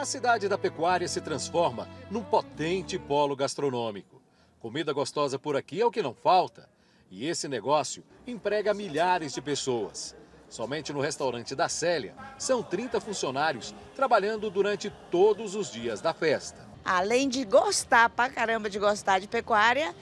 A cidade da pecuária se transforma num potente polo gastronômico. Comida gostosa por aqui é o que não falta. E esse negócio emprega milhares de pessoas. Somente no restaurante da Célia, são 30 funcionários trabalhando durante todos os dias da festa. Além de gostar pra caramba de gostar de pecuária,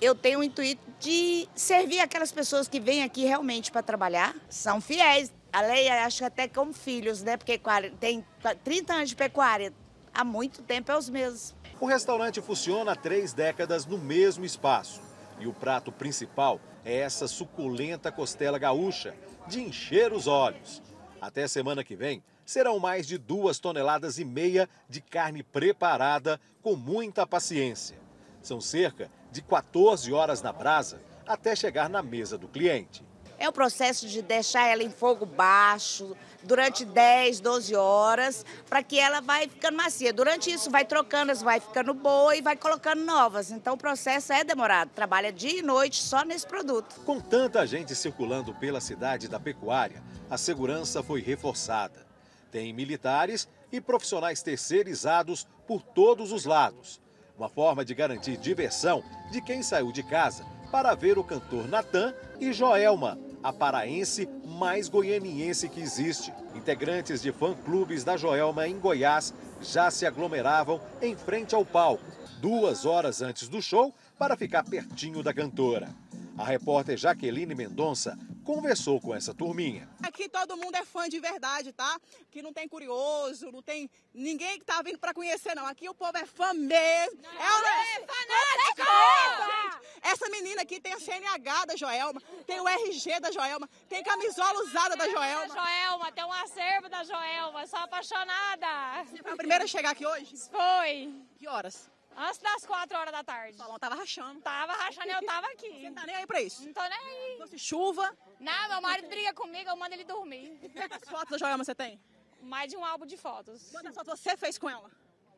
eu tenho o intuito de servir aquelas pessoas que vêm aqui realmente para trabalhar, são fiéis. A lei, acho até como filhos, né? Porque tem 30 anos de pecuária, há muito tempo é os mesmos. O restaurante funciona há três décadas no mesmo espaço. E o prato principal é essa suculenta costela gaúcha, de encher os olhos. Até semana que vem, serão mais de duas toneladas e meia de carne preparada com muita paciência. São cerca de 14 horas na brasa até chegar na mesa do cliente. É o processo de deixar ela em fogo baixo durante 10, 12 horas, para que ela vai ficando macia. Durante isso vai trocando, vai ficando boa e vai colocando novas. Então o processo é demorado, trabalha dia e noite só nesse produto. Com tanta gente circulando pela cidade da pecuária, a segurança foi reforçada. Tem militares e profissionais terceirizados por todos os lados. Uma forma de garantir diversão de quem saiu de casa para ver o cantor Natan e Joelma, a paraense mais goianiense que existe. Integrantes de fã-clubes da Joelma em Goiás já se aglomeravam em frente ao palco, duas horas antes do show, para ficar pertinho da cantora. A repórter Jaqueline Mendonça conversou com essa turminha. Aqui todo mundo é fã de verdade, tá? Que não tem curioso, não tem ninguém que tá vindo para conhecer, não. Aqui o povo é fã mesmo. Não, é, o... é fanático! Essa menina aqui tem a CNH da Joelma, tem o RG da Joelma, tem camisola usada da Joelma. Joelma, tem um acervo da Joelma, sou apaixonada. Você foi a primeira a chegar aqui hoje? Foi. Que horas? Antes das 4 horas da tarde. O salão tava rachando. Tava rachando e eu tava aqui. Você não tá nem aí pra isso? Não tô nem aí. Fosse chuva? Não, meu marido briga comigo, eu mando ele dormir. Quantas fotos da Joelma você tem? Mais de um álbum de fotos. Quantas fotos você fez com ela?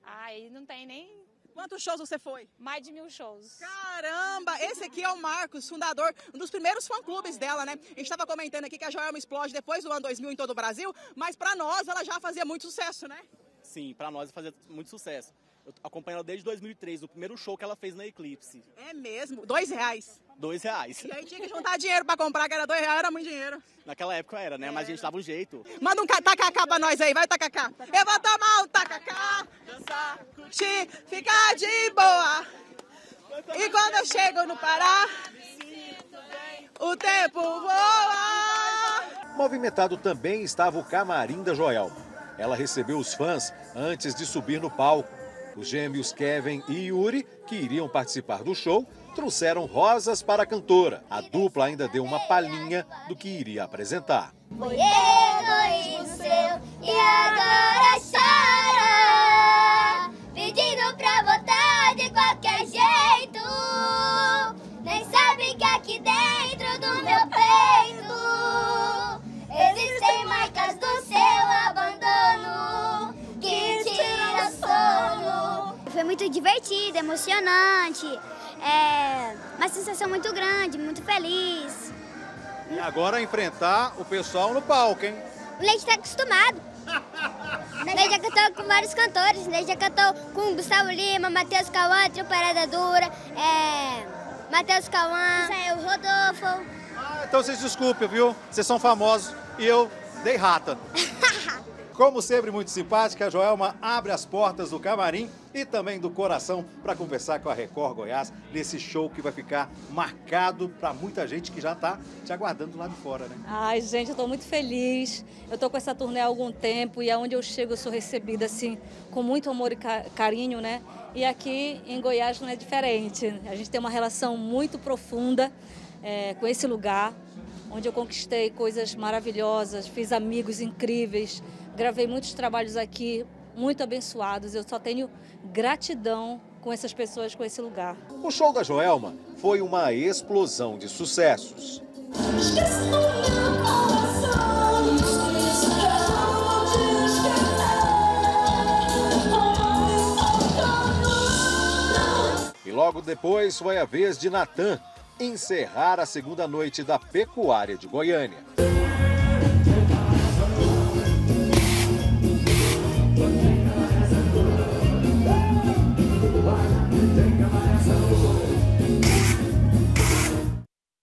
Ai, não tem nem... Quantos shows você foi? Mais de mil shows. Caramba! Esse aqui é o Marcos, fundador, um dos primeiros fã-clubes dela, né? A gente estava comentando aqui que a Joelma explode depois do ano 2000 em todo o Brasil, mas para nós ela já fazia muito sucesso, né? Sim, para nós fazia muito sucesso. Eu acompanho ela desde 2003, o primeiro show que ela fez na Eclipse. É mesmo? Dois reais? Dois reais. E aí tinha que juntar dinheiro pra comprar, que era dois reais, era muito dinheiro. Naquela época era, né? É. Mas a gente dava um jeito. Manda um tacacá pra nós aí, vai tacacá. Eu vou tomar um tacacá, dançar, curtir, ficar de boa. E quando eu chego no Pará, o tempo voa. Movimentado também estava o camarim da Joelma. Ela recebeu os fãs antes de subir no palco. Os gêmeos Kevin e Yuri, que iriam participar do show, trouxeram rosas para a cantora. A dupla ainda deu uma palhinha do que iria apresentar. Foi egoísmo seu e agora chora, pedindo pra votar de qualquer jeito. Nem sabe que aqui muito divertido, emocionante. É uma sensação muito grande, muito feliz. E agora enfrentar o pessoal no palco, hein? O Leite está acostumado. Nós já cantou com vários cantores, já cantou com Gustavo Lima, Matheus Cauã, Trio Parada Dura, é, Matheus Cauã, o Rodolfo. Ah, então vocês desculpem, viu? Vocês são famosos e eu dei rata. Como sempre, muito simpática, a Joelma abre as portas do camarim e também do coração para conversar com a Record Goiás nesse show que vai ficar marcado para muita gente que já está te aguardando lá de fora, né? Ai, gente, eu estou muito feliz. Eu estou com essa turnê há algum tempo e aonde eu chego eu sou recebida assim com muito amor e carinho, né? E aqui em Goiás não é diferente. A gente tem uma relação muito profunda é, com esse lugar, onde eu conquistei coisas maravilhosas, fiz amigos incríveis, Gravei muitos trabalhos aqui, muito abençoados. Eu só tenho gratidão com essas pessoas, com esse lugar. O show da Joelma foi uma explosão de sucessos. E logo depois foi a vez de Natan encerrar a segunda noite da Pecuária de Goiânia.